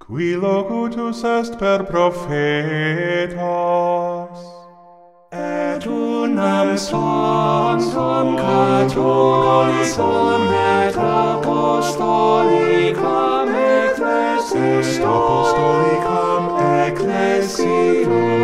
Qui locutus est per prophetas, et unam sanctam catholicam et apostolicam ecclesiam, et apostolicam ecclesiam,